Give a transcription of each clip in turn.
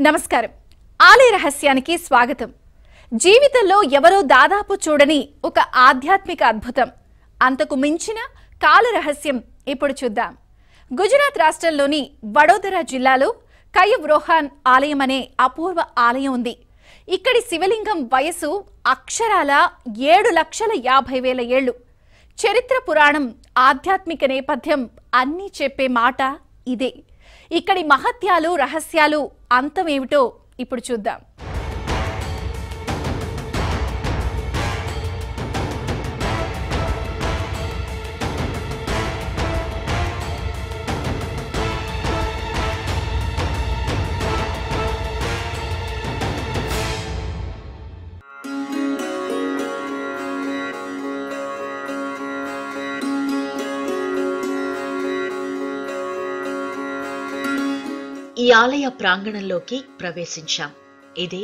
నమస్కారం. ఆలయ రహస్యానికి స్వాగతం. జీవితంలో ఎవరో దాదాపు చూడని ఒక ఆధ్యాత్మిక అద్భుతం. అంతకు మించిన కాల రహస్యం ఇప్పుడు చూద్దాం. గుజరాత్ రాష్ట్రంలోని వడోదరా జిల్లాలో కయవ్ రోహాన్ ఆలయం అనే అపూర్వ ఆలయం ఉంది. ఇక్కడి శివలింగం వయసు అక్షరాల ఏడు లక్షల యాభై వేల ఏళ్ళు. చరిత్ర పురాణం ఆధ్యాత్మిక నేపథ్యం అన్నీ చెప్పే మాట ఇదే. ఇక్కడి మహత్యాలు రహస్యాలు అంతమేమిటో ఇప్పుడు చూద్దాం. ఈ ఆలయ ప్రాంగణంలోకి ప్రవేశించాం. ఇది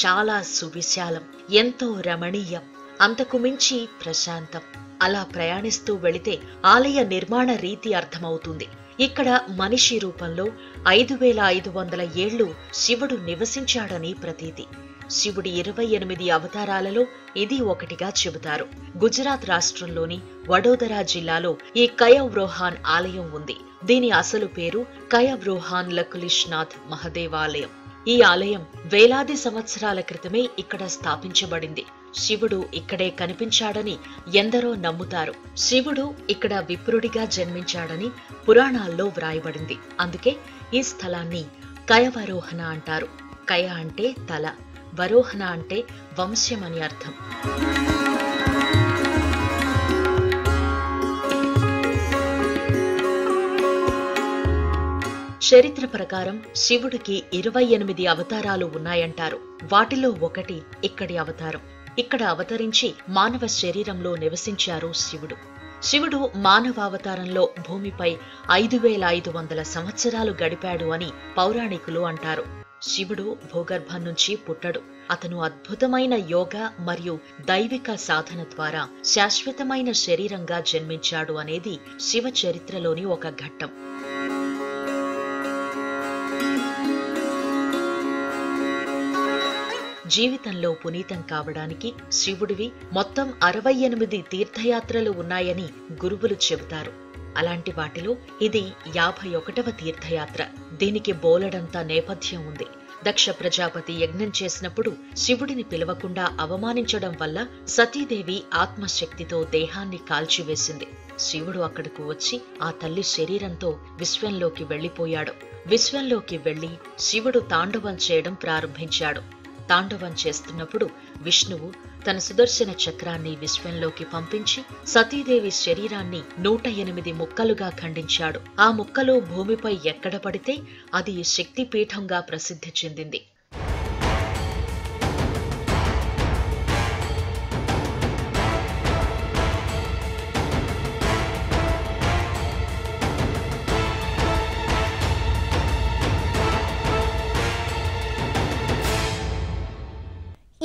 చాలా సువిశాలం ఎంతో రమణీయం అంతకు మించి ప్రశాంతం. అలా ప్రయాణిస్తూ వెళితే ఆలయ నిర్మాణ రీతి అర్థమవుతుంది. ఇక్కడ మనిషి రూపంలో ఐదు వేల ఐదు వందల ఏళ్ళు శివుడు నివసించాడని ప్రతీతి. శివుడి ఇరవై ఎనిమిది అవతారాలలో ఇది ఒకటిగా చెబుతారు. గుజరాత్ రాష్ట్రంలోని వడోదరా జిల్లాలో ఈ కయవ్రోహాన్ ఆలయం ఉంది. దీని అసలు పేరు కయబ్రోహాన్ లకులిష్నాథ్ మహదేవాలయం. ఈ ఆలయం వేలాది సంవత్సరాల క్రితమే ఇక్కడ స్థాపించబడింది. శివుడు ఇక్కడే కనిపించాడని ఎందరో నమ్ముతారు. శివుడు ఇక్కడ విప్రుడిగా జన్మించాడని పురాణాల్లో వ్రాయబడింది. అందుకే ఈ స్థలాన్ని కయవరోహణ అంటారు. కయ అంటే తల వరోహణ అంటే వంశ్యం అని అర్థం. చరిత్ర ప్రకారం శివుడికి ఇరవై ఎనిమిది అవతారాలు ఉన్నాయంటారు. వాటిలో ఒకటి ఇక్కడి అవతారం. ఇక్కడ అవతరించి మానవ శరీరంలో నివసించారు శివుడు. శివుడు మానవావతారంలో భూమిపై ఐదు వేల ఐదు వందల సంవత్సరాలు గడిపాడు అని పౌరాణికులు అంటారు. శివుడు భూగర్భం నుంచి పుట్టడు. అతను అద్భుతమైన యోగ మరియు దైవిక సాధన ద్వారా శాశ్వతమైన శరీరంగా జన్మించాడు అనేది శివ చరిత్రలోని ఒక ఘట్టం. జీవితంలో పునీతం కావడానికి శివుడివి మొత్తం అరవై ఎనిమిది తీర్థయాత్రలు ఉన్నాయని గురువులు చెబుతారు. అలాంటి వాటిలో ఇది యాభై ఒకటవ తీర్థయాత్ర. దీనికి బోలెడంత నేపథ్యం ఉంది. దక్ష ప్రజాపతి యజ్ఞం చేసినప్పుడు శివుడిని పిలవకుండా అవమానించడం వల్ల సతీదేవి ఆత్మశక్తితో దేహాన్ని కాల్చివేసింది. శివుడు అక్కడకు వచ్చి ఆ తల్లి శరీరంతో విశ్వంలోకి వెళ్ళిపోయాడు. విశ్వంలోకి వెళ్ళి శివుడు తాండవం చేయడం ప్రారంభించాడు. తాండవం చేస్తున్నప్పుడు విష్ణువు తన సుదర్శన చక్రాన్ని విశ్వంలోకి పంపించి సతీదేవి శరీరాన్ని నూట ఎనిమిది ముక్కలుగా ఖండించాడు. ఆ ముక్కలు భూమిపై ఎక్కడ పడితే అది శక్తిపీఠంగా ప్రసిద్ధి చెందింది.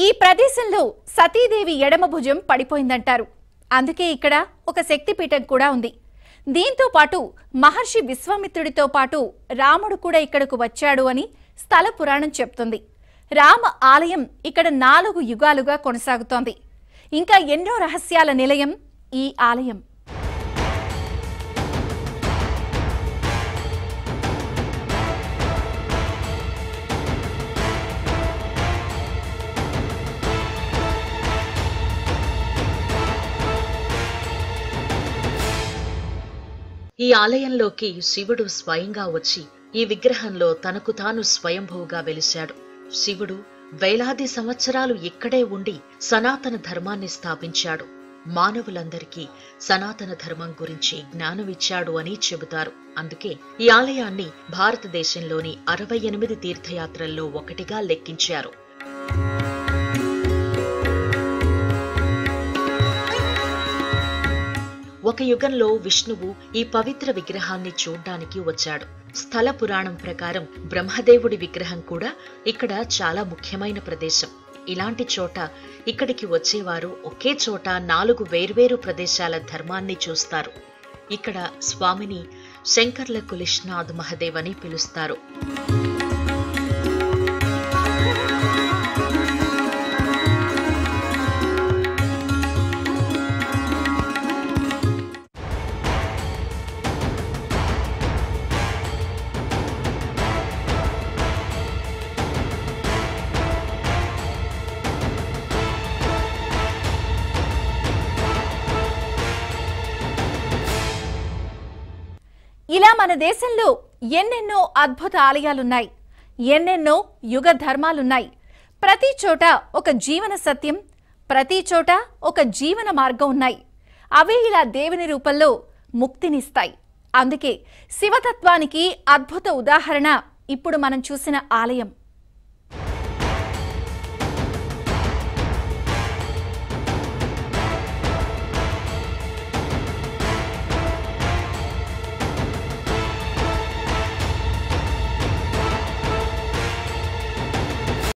ఈ ప్రదేశంలో సతీదేవి ఎడమ భుజం పడిపోయిందంటారు. అందుకే ఇక్కడ ఒక శక్తిపీఠం కూడా ఉంది. దీంతో పాటు మహర్షి విశ్వామిత్రుడితో పాటు రాముడు కూడా ఇక్కడకు వచ్చాడు అని స్థల పురాణం చెప్తుంది. రామ ఆలయం ఇక్కడ నాలుగు యుగాలుగా కొనసాగుతోంది. ఇంకా ఎన్నో రహస్యాల నిలయం ఈ ఆలయం. ఈ ఆలయంలోకి శివుడు స్వయంగా వచ్చి ఈ విగ్రహంలో తనకు తాను స్వయంభువుగా వెలిశాడు. శివుడు వేలాది సంవత్సరాలు ఇక్కడే ఉండి సనాతన ధర్మాన్ని స్థాపించాడు. మానవులందరికీ సనాతన ధర్మం గురించి జ్ఞానమిచ్చాడు అని చెబుతారు. అందుకే ఈ ఆలయాన్ని భారతదేశంలోని అరవై ఎనిమిది తీర్థయాత్రల్లో ఒకటిగా లెక్కించారు. ఒక యుగంలో విష్ణువు ఈ పవిత్ర విగ్రహాన్ని చూడ్డానికి వచ్చాడు. స్థల పురాణం ప్రకారం బ్రహ్మదేవుడి విగ్రహం కూడా ఇక్కడ చాలా ముఖ్యమైన ప్రదేశం. ఇలాంటి చోట ఇక్కడికి వచ్చేవారు ఒకే చోట నాలుగు వేర్వేరు ప్రదేశాల ధర్మాన్ని చూస్తారు. ఇక్కడ స్వామిని శంకర్ల కులిష్నాథ్ మహదేవ్ అని పిలుస్తారు. ఇలా మన దేశంలో ఎన్నెన్నో అద్భుత ఆలయాలున్నాయి. ఎన్నెన్నో యుగ ధర్మాలున్నాయి. ప్రతి చోట ఒక జీవన సత్యం ప్రతి చోట ఒక జీవన మార్గం ఉన్నాయి. అవే ఇలా దేవుని రూపంలో ముక్తినిస్తాయి. అందుకే శివతత్వానికి అద్భుత ఉదాహరణ ఇప్పుడు మనం చూసిన ఆలయం.